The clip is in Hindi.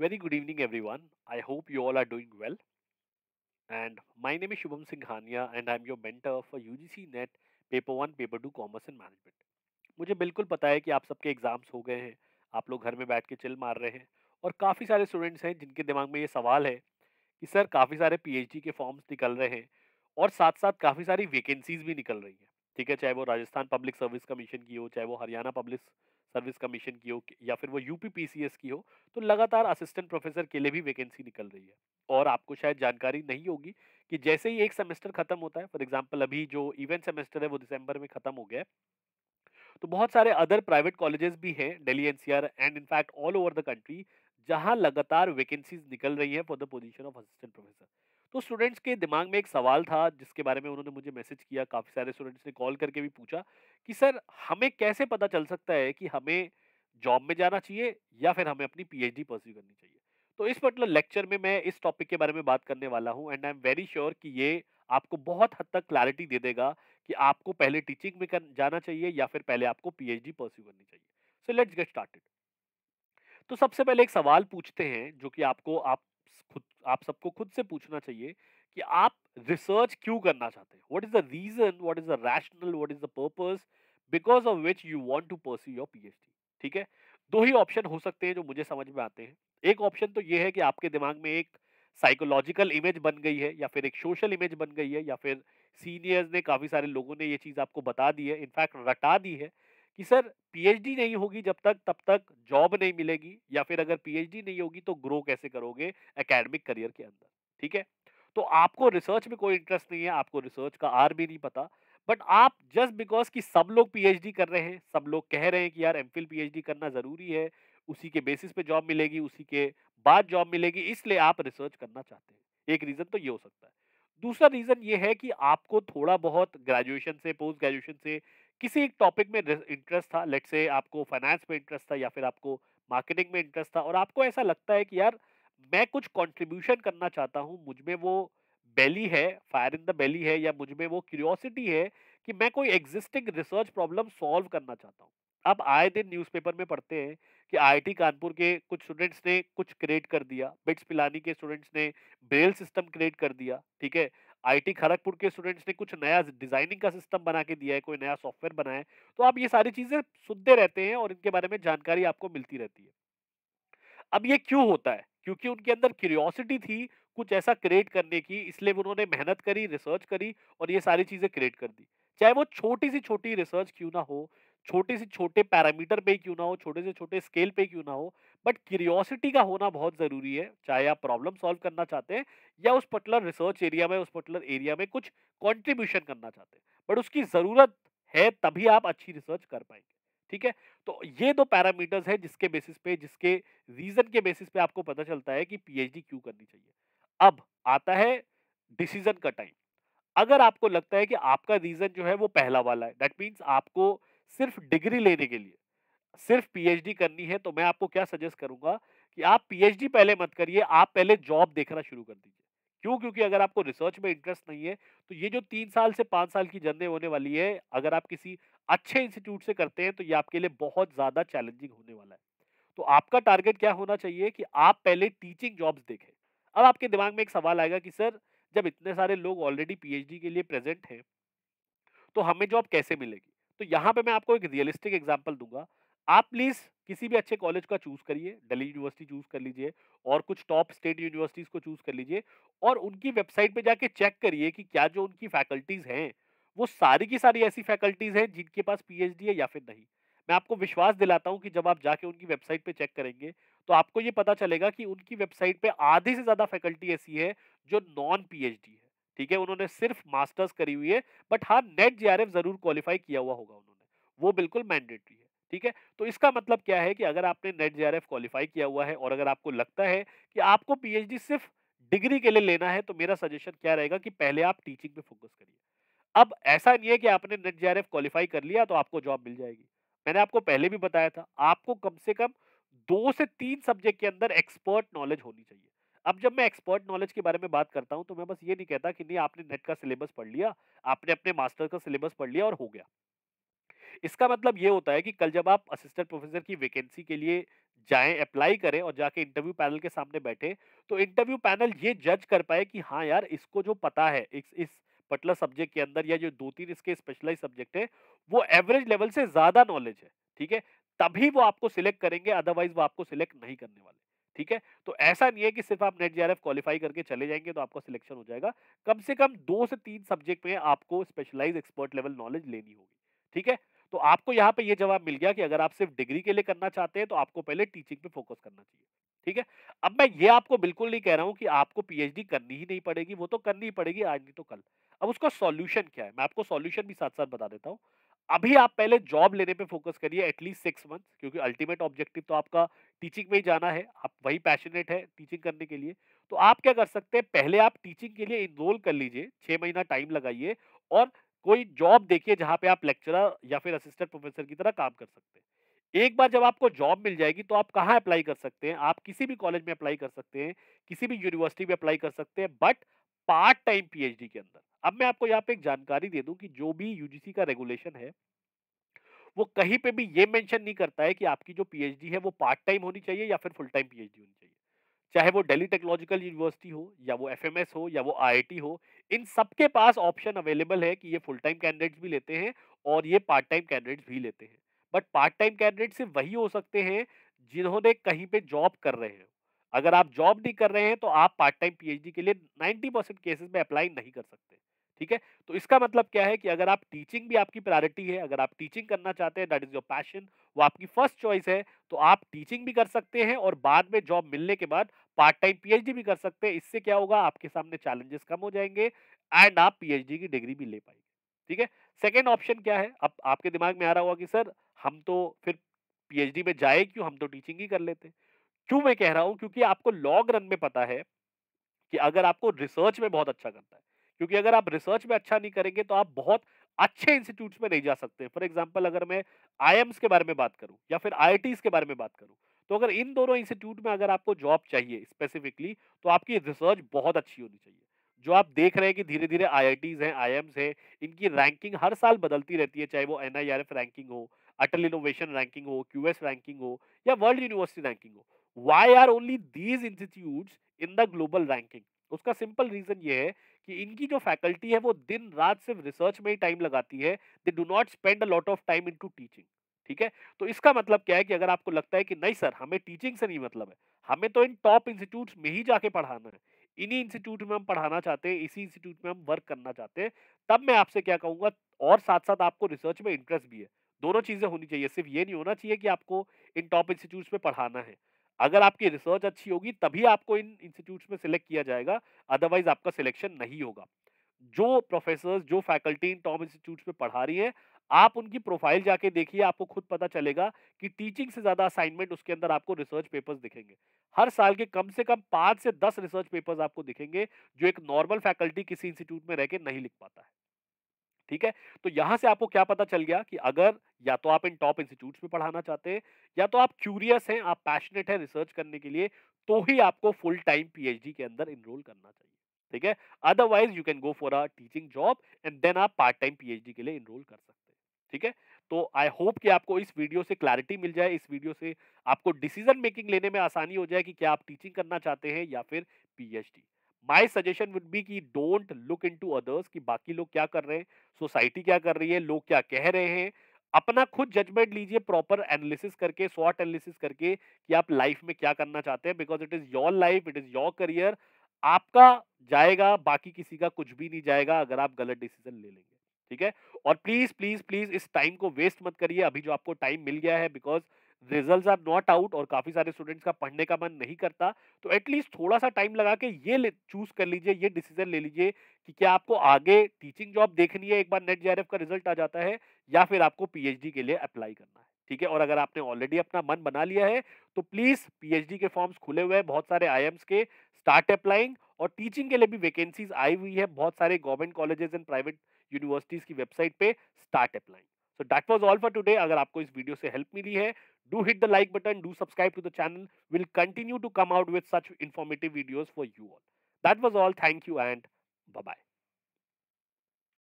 Very good evening, everyone. I hope you all are doing well. And my name is Shubham Singhania, and I'm your mentor for UGC NET Paper 1, Paper 2 Commerce and Management. मुझे बिल्कुल पता है कि आप सबके एग्ज़ाम्स हो गए हैं आप लोग घर में बैठ के चिल मार रहे हैं और काफ़ी सारे स्टूडेंट्स हैं जिनके दिमाग में ये सवाल है कि सर काफ़ी सारे पीएचडी के फॉर्म्स निकल रहे हैं और साथ साथ काफ़ी सारी वैकेंसीज भी निकल रही हैं ठीक है चाहे वो राजस्थान पब्लिक सर्विस कमीशन की हो चाहे वो हरियाणा पब्लिक सर्विस कमीशन की हो या फिर वो यूपी पीसीएस की हो तो लगातार असिस्टेंट प्रोफेसर के लिए भी वैकेंसी निकल रही है। और आपको शायद जानकारी नहीं होगी कि जैसे ही एक सेमेस्टर खत्म होता है, फॉर एग्जांपल अभी जो इवेंट सेमेस्टर है वो दिसंबर में खत्म हो गया है तो बहुत सारे अदर प्राइवेट कॉलेजेस भी हैं, Delhi NCR and in fact all over the country, जहाँ लगातार वैकेंसीज निकल रही है for the position of assistant professor. तो स्टूडेंट्स के दिमाग में एक सवाल था जिसके बारे में उन्होंने मुझे मैसेज किया काफ़ी सारे स्टूडेंट्स ने कॉल करके भी पूछा कि सर हमें कैसे पता चल सकता है कि हमें जॉब में जाना चाहिए या फिर हमें अपनी पीएचडी परस्यू करनी चाहिए? तो इस पर्टिकुलर लेक्चर में मैं इस टॉपिक के बारे में बात करने वाला हूँ and I am very sure कि ये आपको बहुत हद तक क्लैरिटी दे देगा कि आपको पहले टीचिंग में कर, जाना चाहिए या फिर पहले आपको पीएचडी परस्यू करनी चाहिए। So let's get started. तो सबसे पहले एक सवाल पूछते हैं जो कि आपको आप खुद, आप सबको खुद से पूछना चाहिए कि आप रिसर्च क्यों करना चाहते हैं? What is the reason what is the rationale what is the purpose because of which you want to pursue your PhD ठीक है? दो ही ऑप्शन हो सकते हैं जो मुझे समझ में आते हैं। एक ऑप्शन तो ये है कि आपके दिमाग में एक साइकोलॉजिकल इमेज बन गई है या फिर एक सोशल इमेज बन गई है या फिर सीनियर्स ने काफ़ी सारे लोगों ने ये चीज़ आपको बता दी है इनफैक्ट रटा दी है। कि सर पीएचडी नहीं होगी जब तक, तब तक जॉब नहीं मिलेगी या फिर अगर पीएचडी नहीं होगी तो ग्रो कैसे करोगे एकेडमिक करियर के अंदर, ठीक है? तो आपको रिसर्च में कोई इंटरेस्ट नहीं है, आपको रिसर्च का आर भी नहीं पता, बट आप जस्ट बिकॉज़ कि सब लोग पीएचडी कर रहे हैं, सब लोग कह रहे हैं कि यार एमफिल पीएचडी करना ज़रूरी है, उसी के बेसिस पे जॉब मिलेगी, उसी के बाद जॉब मिलेगी, इसलिए आप रिसर्च करना चाहते हैं, एक रीजन तो ये हो सकता है। दूसरा रीजन ये है कि आपको थोड़ा बहुत ग्रेजुएशन से, पोस्ट ग्रेजुएशन से किसी एक टॉपिक में इंटरेस्ट था लेट से आपको फाइनेंस में इंटरेस्ट था या फिर आपको मार्केटिंग में इंटरेस्ट था और आपको ऐसा लगता है कि यार मैं कुछ कंट्रीब्यूशन करना चाहता हूँ, मुझमें वो बेली है, फायर इन द बेली है या मुझमें वो क्यूरियोसिटी है कि मैं कोई एग्जिस्टिंग रिसर्च प्रॉब्लम सॉल्व करना चाहता हूँ। अब आए दिन न्यूज़पेपर में पढ़ते हैं कि आईआईटी कानपुर के कुछ स्टूडेंट्स ने कुछ क्रिएट कर दिया। बिट्स पिलानी के स्टूडेंट्स ने ब्रेल सिस्टम क्रिएट कर दिया, ठीक है? आईटी खड़गपुर के स्टूडेंट्स ने कुछ नया डिज़ाइनिंग का सिस्टम बना के दिया है, कोई नया सॉफ्टवेयर बनाया है। तो आप ये सारी चीज़ें सुनते रहते हैं और इनके बारे में जानकारी आपको मिलती रहती है। अब ये क्यों होता है? क्योंकि उनके अंदर क्यूरियोसिटी थी कुछ ऐसा क्रिएट करने की, इसलिए उन्होंने मेहनत करी रिसर्च करी और ये सारी चीज़ें क्रिएट कर दी। चाहे वो छोटी सी छोटी रिसर्च क्यों ना हो छोटे से छोटे पैरामीटर पे क्यों ना हो, छोटे से छोटे स्केल पे क्यों ना हो, बट क्यूरियोसिटी का होना बहुत ज़रूरी है, चाहे आप प्रॉब्लम सॉल्व करना चाहते हैं या उस पर्टिकुलर रिसर्च एरिया में, उस पर्टिकुलर एरिया में कुछ कॉन्ट्रीब्यूशन करना चाहते हैं, बट उसकी ज़रूरत है तभी आप अच्छी रिसर्च कर पाएँगे, ठीक है? तो ये दो पैरामीटर्स है जिसके बेसिस पे, जिसके रीजन के बेसिस पे आपको पता चलता है कि पीएचडी क्यों करनी चाहिए। अब आता है डिसीज़न का टाइम। अगर आपको लगता है कि आपका रीजन जो है वो पहला वाला है, दैट मीन्स आपको सिर्फ़ डिग्री लेने के लिए। सिर्फ़ पीएचडी करनी है तो मैं आपको क्या सजेस्ट करूँगा कि आप पीएचडी पहले मत करिए, आप पहले जॉब देखना शुरू कर दीजिए। क्यों? क्योंकि अगर आपको रिसर्च में इंटरेस्ट नहीं है तो ये जो तीन साल से पाँच साल की जर्नी होने वाली है, अगर आप किसी अच्छे इंस्टीट्यूट से करते हैं तो ये आपके लिए बहुत ज़्यादा चैलेंजिंग होने वाला है। तो आपका टारगेट क्या होना चाहिए कि आप पहले टीचिंग जॉब्स देखें। अब आपके दिमाग में एक सवाल आएगा कि, सर, जब इतने सारे लोग ऑलरेडी पीएचडी के लिए प्रेजेंट हैं तो हमें जॉब कैसे मिलेगी? तो यहाँ पे मैं आपको एक रियलिस्टिक एग्जांपल दूँगा। आप प्लीज़ किसी भी अच्छे कॉलेज का चूज़ करिए दिल्ली यूनिवर्सिटी चूज़ कर लीजिए और कुछ टॉप स्टेट यूनिवर्सिटीज को चूज़ कर लीजिए और उनकी वेबसाइट पे जाके चेक करिए कि क्या जो उनकी फैकल्टीज हैं, वो सारी की सारी ऐसी फैकल्टीज हैं जिनके पास पीएचडी है या फिर नहीं। मैं आपको विश्वास दिलाता हूँ कि जब आप जाके उनकी वेबसाइट पे चेक करेंगे तो आपको ये पता चलेगा कि उनकी वेबसाइट पे आधे से ज़्यादा फैकल्टी ऐसी है जो नॉन पीएचडी है। ठीक है, उन्होंने सिर्फ़ मास्टर्स करी हुई है, बट हाँ नेट जीआरएफ ज़रूर क्वालिफाई किया हुआ होगा उन्होंने, वो बिल्कुल मैंडेटरी है, ठीक है? तो इसका मतलब क्या है कि अगर आपने नेट जीआरएफ क्वालिफाई किया हुआ है और अगर आपको लगता है कि आपको पीएचडी सिर्फ़ डिग्री के लिए लेना है तो मेरा सजेशन क्या रहेगा कि पहले आप टीचिंग पे फोकस करिए। अब ऐसा नहीं है कि आपने नेट जीआरएफ क्वालिफाई कर लिया तो आपको जॉब मिल जाएगी। मैंने आपको पहले भी बताया था, आपको कम से कम दो से तीन सब्जेक्ट के अंदर एक्सपर्ट नॉलेज होनी चाहिए। अब जब मैं एक्सपर्ट नॉलेज के बारे में बात करता हूँ तो मैं बस ये नहीं कहता कि नहीं, आपने नेट का सिलेबस पढ़ लिया, आपने अपने मास्टर का सिलेबस पढ़ लिया और हो गया। इसका मतलब ये होता है कि कल जब आप असिस्टेंट प्रोफेसर की वैकेंसी के लिए जाएँ, अप्लाई करें और जाके इंटरव्यू पैनल के सामने बैठे तो इंटरव्यू पैनल ये जज कर पाए कि हाँ यार, इसको जो पता है, इस इस पर्टिकुलर सब्जेक्ट के अंदर या जो दो तीन इसके स्पेशलाइज सब्जेक्ट है, वो एवरेज लेवल से ज़्यादा नॉलेज है, ठीक है? तभी वो आपको सिलेक्ट करेंगे, अदरवाइज़ वो आपको सिलेक्ट नहीं करने वाले। ठीक है? तो ऐसा नहीं है कि सिर्फ़ आप नेट जीआरएफ क्वालिफाई करके चले जाएँगे तो आपका सिलेक्शन हो जाएगा। कम से कम दो से तीन सब्जेक्ट में आपको स्पेशलाइज एक्सपर्ट लेवल नॉलेज लेनी होगी, ठीक है? तो आपको यहाँ पे ये जवाब मिल गया कि अगर आप सिर्फ़ डिग्री के लिए करना चाहते हैं तो आपको पहले टीचिंग पे फोकस करना चाहिए, ठीक है? अब मैं ये आपको बिल्कुल नहीं कह रहा हूँ कि आपको पीएचडी करनी ही नहीं पड़ेगी, वो तो करनी ही पड़ेगी, आज नहीं तो कल। अब उसका सॉल्यूशन क्या है? मैं आपको सॉल्यूशन भी साथ साथ बता देता हूँ। अभी आप पहले जॉब लेने पे फोकस करिए एटलीस्ट सिक्स मंथ क्योंकि अल्टीमेट ऑब्जेक्टिव तो आपका टीचिंग में ही जाना है, आप वही पैशनेट है टीचिंग करने के लिए। तो आप क्या कर सकते हैं, पहले आप टीचिंग के लिए इनरोल कर लीजिए, छह महीना टाइम लगाइए और कोई जॉब देखिए जहाँ पे आप लेक्चरर या फिर असिस्टेंट प्रोफेसर की तरह काम कर सकते हैं। एक बार जब आपको जॉब मिल जाएगी तो आप कहाँ अप्लाई कर सकते हैं, आप किसी भी कॉलेज में अप्लाई कर सकते हैं, किसी भी यूनिवर्सिटी में अप्लाई कर सकते हैं बट पार्ट टाइम पीएचडी के अंदर। अब मैं आपको यहाँ पे एक जानकारी दे दूँ कि जो भी यूजीसी का रेगुलेशन है, वो कहीं पे भी ये मेंशन नहीं करता है कि आपकी जो पीएचडी है वो पार्ट टाइम होनी चाहिए या फिर फुल टाइम पीएचडी होनी चाहिए। चाहे वो दिल्ली टेक्नोलॉजिकल यूनिवर्सिटी हो या वो एफएमएस हो या वो आईआईटी हो, इन सबके पास ऑप्शन अवेलेबल है कि ये फुल टाइम कैंडिडेट्स भी लेते हैं और ये पार्ट टाइम कैंडिडेट्स भी लेते हैं। बट पार्ट टाइम कैंडिडेट सिर्फ़ वही हो सकते हैं जिन्होंने कहीं पे जॉब कर रहे हैं। अगर आप जॉब नहीं कर रहे हैं तो आप पार्ट टाइम पीएचडी के लिए 90 परसेंट केसेस में अप्लाई नहीं कर सकते, ठीक है? तो इसका मतलब क्या है कि अगर आप टीचिंग भी आपकी प्रायोरिटी है, अगर आप टीचिंग करना चाहते हैं, दैट इज़ योर पैशन, वो आपकी फ़र्स्ट चॉइस है तो आप टीचिंग भी कर सकते हैं और बाद में जॉब मिलने के बाद पार्ट टाइम पीएचडी भी कर सकते हैं। इससे क्या होगा, आपके सामने चैलेंजेस कम हो जाएँगे एंड आप पीएचडी की डिग्री भी ले पाएँगे, ठीक है? सेकेंड ऑप्शन क्या है, अब आपके दिमाग में आ रहा होगा कि सर, हम तो फिर पीएचडी में जाए क्यों, हम तो टीचिंग ही कर लेते क्यों मैं कह रहा हूँ? क्योंकि आपको लॉन्ग रन में पता है कि अगर आपको रिसर्च में बहुत अच्छा करता है, क्योंकि अगर आप रिसर्च में अच्छा नहीं करेंगे तो आप बहुत अच्छे इंस्टीट्यूट में नहीं जा सकते। फॉर एग्ज़ाम्पल अगर मैं आई के बारे में बात करूँ या फिर आई के बारे में बात करूँ तो अगर इन दोनों इंस्टीट्यूट में अगर आपको जॉब चाहिए स्पेसिफिकली तो आपकी रिसर्च बहुत अच्छी होनी चाहिए। जो आप देख रहे हैं कि धीरे धीरे आई हैं आई हैं, इनकी रैंकिंग हर साल बदलती रहती है, चाहे वो एनआईआरएफ रैंकिंग हो, अटल इनोवेशन रैंकिंग हो क्यूएस रैंकिंग हो, या वर्ल्ड यूनिवर्सिटी रैंकिंग हो why are only these institute in the global ranking उसका सिंपल रीजन ये है कि इनकी जो फैकल्टी है, वो दिन रात सिर्फ़ रिसर्च में ही टाइम लगाती है they do not spend a lot of time into teaching ठीक है? तो इसका मतलब क्या है कि अगर आपको लगता है कि नहीं सर, हमें टीचिंग से नहीं मतलब है, हमें तो इन टॉप इंस्टीट्यूट में ही जाके पढ़ाना है इन्हीं इंस्टीट्यूट में हम पढ़ाना चाहते हैं, इसी इंस्टीट्यूट में हम वर्क करना चाहते हैं, तब मैं आपसे क्या कहूँगा, और साथ साथ आपको रिसर्च में इंटरेस्ट भी है। दोनों चीज़ें होनी चाहिए, सिर्फ़ ये नहीं होना चाहिए कि आपको इन टॉप इंस्टीट्यूट में पढ़ाना है। अगर आपकी रिसर्च अच्छी होगी, तभी आपको इन इंस्टीट्यूट में सिलेक्ट किया जाएगा, अदरवाइज़ आपका सिलेक्शन नहीं होगा। जो प्रोफेसर जो फैकल्टी इन टॉप इंस्टीट्यूट में पढ़ा रही है आप उनकी प्रोफ़ाइल जाके देखिए, आपको खुद पता चलेगा कि टीचिंग से ज़्यादा असाइनमेंट उसके अंदर आपको रिसर्च पेपर्स दिखेंगे। हर साल के कम से कम पाँच से दस रिसर्च पेपर्स आपको दिखेंगे, जो एक नॉर्मल फैकल्टी किसी इंस्टीट्यूट में रह के नहीं लिख पाता है। ठीक है? तो यहाँ से आपको क्या पता चल गया कि अगर या तो आप इन टॉप इंस्टीट्यूट में पढ़ाना चाहते हैं, या तो आप क्यूरियस हैं, आप पैशनेट हैं रिसर्च करने के लिए तो ही आपको फुल टाइम पीएचडी के अंदर इनरोल करना चाहिए। ठीक है? Otherwise you can go for a teaching job and then आप पार्ट टाइम पीएचडी के लिए इनरोल कर सकते हैं। ठीक है? तो आई होप कि आपको इस वीडियो से क्लैरिटी मिल जाए, इस वीडियो से आपको डिसीज़न मेकिंग लेने में आसानी हो जाए कि क्या आप टीचिंग करना चाहते हैं या फिर PhD my suggestion would be कि don't look into others कि बाकी लोग क्या कर रहे हैं सोसाइटी क्या कर रही है, लोग क्या कह रहे हैं। अपना खुद जजमेंट लीजिए प्रॉपर एनालिसिस करके शॉर्ट एनालिसिस करके कि आप लाइफ में क्या करना चाहते हैं because it is your life it is your career आपका जाएगा, बाकी किसी का कुछ भी नहीं जाएगा अगर आप गलत डिसीज़न ले लेंगे। ठीक है? और प्लीज़ प्लीज़ प्लीज़ इस टाइम को वेस्ट मत करिए। अभी जो आपको टाइम मिल गया है because result are not out और काफ़ी सारे स्टूडेंट्स का पढ़ने का मन नहीं करता तो एटलीस्ट थोड़ा सा टाइम लगा के ये चूज़ कर लीजिए, ये डिसीज़न ले लीजिए कि क्या आपको आगे टीचिंग जॉब देखनी है? एक बार नेट जे का रिज़ल्ट आ जाता है या फिर आपको पीएचडी के लिए अप्लाई करना है, ठीक है? और अगर आपने ऑलरेडी अपना मन बना लिया है तो प्लीज़ पीएचडी के फॉर्म्स खुले हुए हैं, बहुत सारे आई के स्टार्ट अप्लाइंग और टीचिंग के लिए भी वैकेंसीज आई हुई है बहुत सारे government colleges and private universities की वेबसाइट पे start applying so that was all for today. अगर आपको इस वीडियो से हेल्प मिली है, do hit the like button, do subscribe to the channel. Will continue to come out with such informative videos for you all. That was all. Thank you and bye